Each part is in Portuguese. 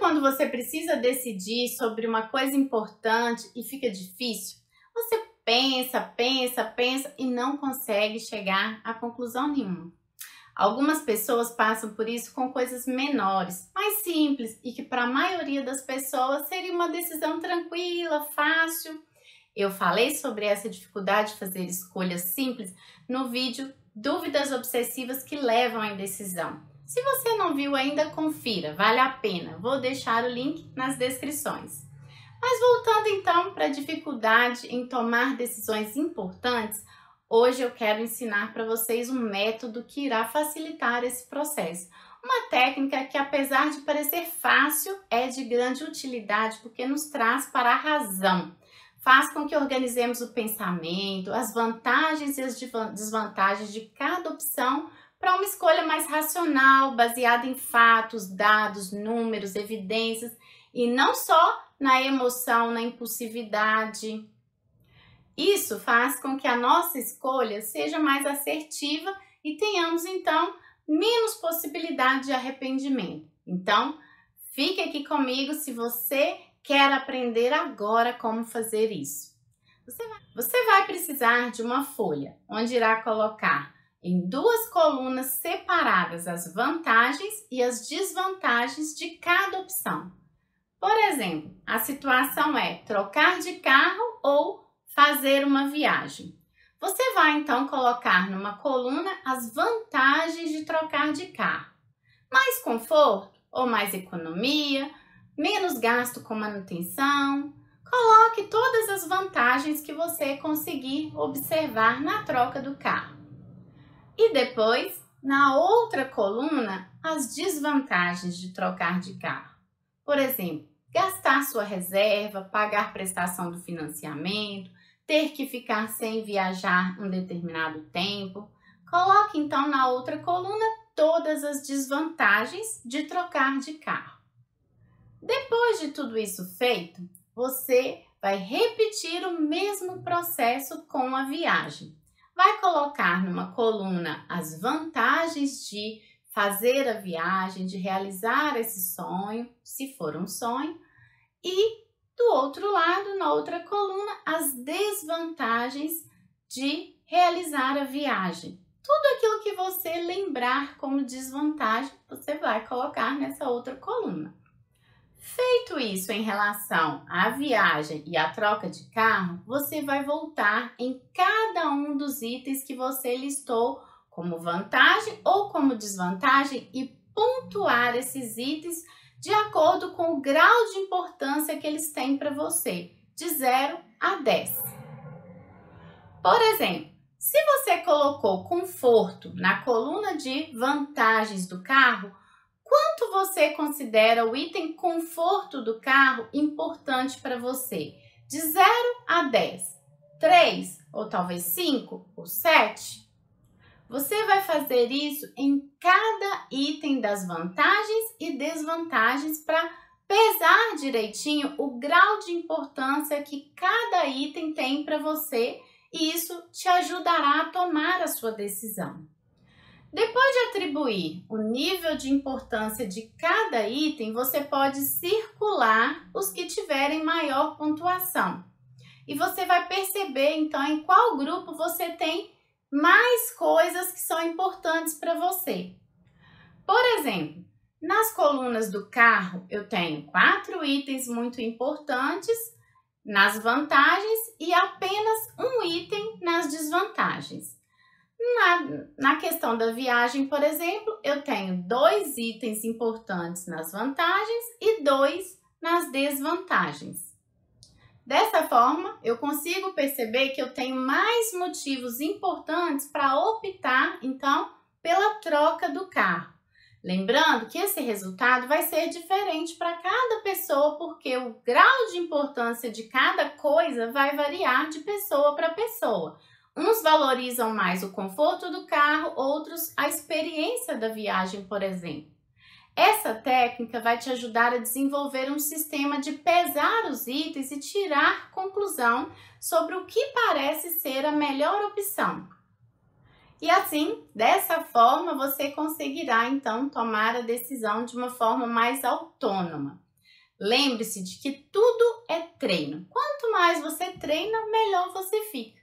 quando você precisa decidir sobre uma coisa importante e fica difícil? Você pensa, pensa, pensa e não consegue chegar a conclusão nenhuma. Algumas pessoas passam por isso com coisas menores, mais simples e que para a maioria das pessoas seria uma decisão tranquila, fácil. Eu falei sobre essa dificuldade de fazer escolhas simples no vídeo Dúvidas obsessivas que levam à indecisão. Se você não viu ainda, confira, vale a pena. Vou deixar o link nas descrições. Mas voltando então para a dificuldade em tomar decisões importantes, hoje eu quero ensinar para vocês um método que irá facilitar esse processo. Uma técnica que, apesar de parecer fácil, é de grande utilidade porque nos traz para a razão. Faz com que organizemos o pensamento, as vantagens e as desvantagens de cada opção para uma escolha mais racional, baseada em fatos, dados, números, evidências e não só na emoção, na impulsividade. Isso faz com que a nossa escolha seja mais assertiva e tenhamos então menos possibilidade de arrependimento. Então, fique aqui comigo se você quer aprender agora como fazer isso. Você vai, precisar de uma folha onde irá colocar em duas colunas separadas as vantagens e as desvantagens de cada opção. Por exemplo, a situação é trocar de carro ou fazer uma viagem. Você vai então colocar numa coluna as vantagens de trocar de carro. Mais conforto ou mais economia, menos gasto com manutenção. Coloque todas as vantagens que você conseguir observar na troca do carro. E depois, na outra coluna, as desvantagens de trocar de carro. Por exemplo, gastar sua reserva, pagar prestação do financiamento, ter que ficar sem viajar um determinado tempo. Coloque então na outra coluna todas as desvantagens de trocar de carro. Depois de tudo isso feito, você vai repetir o mesmo processo com a viagem vai colocar numa coluna as vantagens de fazer a viagem, de realizar esse sonho, se for um sonho, e do outro lado, na outra coluna, as desvantagens de realizar a viagem. Tudo aquilo que você lembrar como desvantagem, você vai colocar nessa outra coluna. Feito isso em relação à viagem e à troca de carro, você vai voltar em cada um dos itens que você listou como vantagem ou como desvantagem e pontuar esses itens de acordo com o grau de importância que eles têm para você, de 0 a 10. Por exemplo, se você colocou conforto na coluna de vantagens do carro, Quanto você considera o item conforto do carro importante para você? De 0 a 10, 3 ou talvez 5 ou 7? Você vai fazer isso em cada item das vantagens e desvantagens para pesar direitinho o grau de importância que cada item tem para você e isso te ajudará a tomar a sua decisão. Depois de atribuir o nível de importância de cada item, você pode circular os que tiverem maior pontuação. E você vai perceber então em qual grupo você tem mais coisas que são importantes para você. Por exemplo, nas colunas do carro eu tenho quatro itens muito importantes nas vantagens e apenas um item nas desvantagens. Na, na questão da viagem, por exemplo, eu tenho dois itens importantes nas vantagens e dois nas desvantagens. Dessa forma, eu consigo perceber que eu tenho mais motivos importantes para optar, então, pela troca do carro. Lembrando que esse resultado vai ser diferente para cada pessoa, porque o grau de importância de cada coisa vai variar de pessoa para pessoa. Uns valorizam mais o conforto do carro, outros a experiência da viagem, por exemplo. Essa técnica vai te ajudar a desenvolver um sistema de pesar os itens e tirar conclusão sobre o que parece ser a melhor opção. E assim, dessa forma, você conseguirá então tomar a decisão de uma forma mais autônoma. Lembre-se de que tudo é treino. Quanto mais você treina, melhor você fica.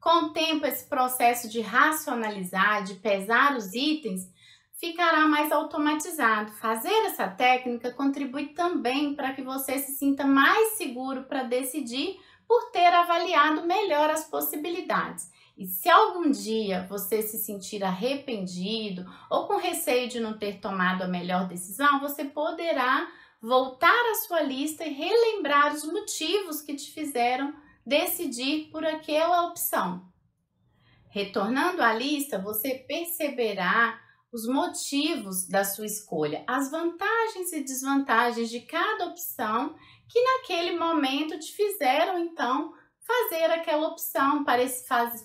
Com o tempo, esse processo de racionalizar, de pesar os itens, ficará mais automatizado. Fazer essa técnica contribui também para que você se sinta mais seguro para decidir por ter avaliado melhor as possibilidades. E se algum dia você se sentir arrependido ou com receio de não ter tomado a melhor decisão, você poderá voltar à sua lista e relembrar os motivos que te fizeram decidir por aquela opção. Retornando à lista, você perceberá os motivos da sua escolha, as vantagens e desvantagens de cada opção que naquele momento te fizeram então fazer aquela opção,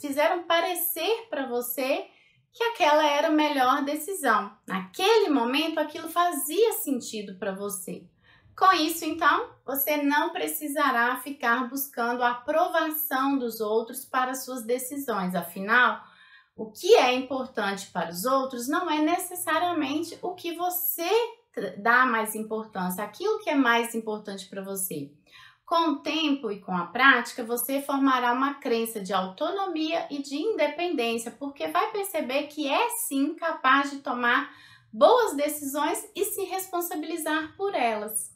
fizeram parecer para você que aquela era a melhor decisão. Naquele momento aquilo fazia sentido para você. Com isso, então, você não precisará ficar buscando a aprovação dos outros para suas decisões. Afinal, o que é importante para os outros não é necessariamente o que você dá mais importância, aquilo que é mais importante para você. Com o tempo e com a prática, você formará uma crença de autonomia e de independência, porque vai perceber que é sim capaz de tomar boas decisões e se responsabilizar por elas.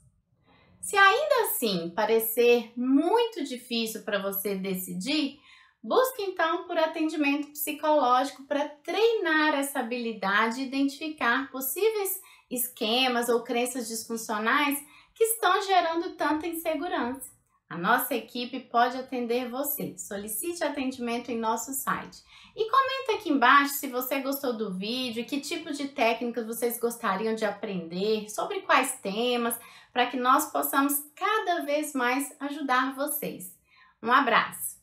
Se ainda assim parecer muito difícil para você decidir, busque então por atendimento psicológico para treinar essa habilidade de identificar possíveis esquemas ou crenças disfuncionais que estão gerando tanta insegurança. A nossa equipe pode atender você. Solicite atendimento em nosso site. E comenta aqui embaixo se você gostou do vídeo, que tipo de técnicas vocês gostariam de aprender, sobre quais temas, para que nós possamos cada vez mais ajudar vocês. Um abraço!